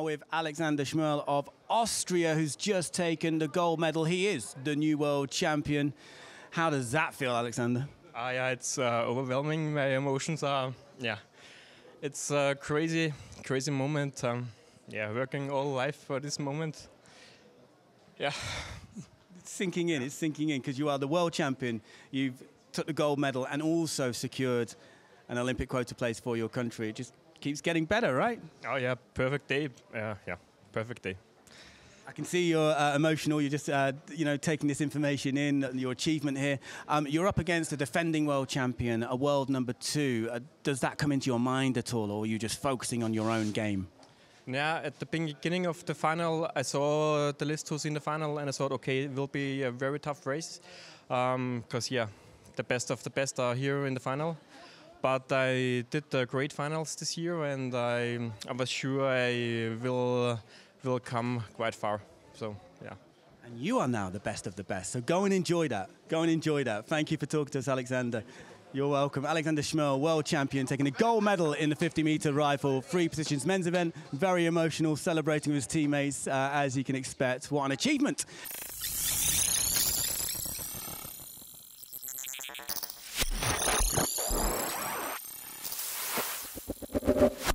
with Alexander Schmirl of Austria, who's just taken the gold medal. He is the new world champion. How does that feel, Alexander? Uh, yeah, it's uh, overwhelming. My emotions are, yeah, it's a crazy, crazy moment. Um, yeah, working all life for this moment. Yeah. It's sinking in, it's sinking in because you are the world champion. You've took the gold medal and also secured an Olympic quota place for your country. Just keeps getting better, right? Oh yeah, perfect day. Yeah, yeah, perfect day. I can see you're uh, emotional. You're just, uh, you know, taking this information in, your achievement here. Um, you're up against a defending world champion, a world number two. Uh, does that come into your mind at all, or are you just focusing on your own game? Yeah, at the beginning of the final, I saw the list who's in the final, and I thought, okay, it will be a very tough race, because um, yeah, the best of the best are here in the final. But I did the great finals this year, and I, I was sure I will will come quite far. So yeah. And you are now the best of the best. So go and enjoy that. Go and enjoy that. Thank you for talking to us, Alexander. You're welcome. Alexander Schmirl, world champion, taking a gold medal in the 50 meter rifle, three positions men's event. Very emotional, celebrating with his teammates, uh, as you can expect. What an achievement! you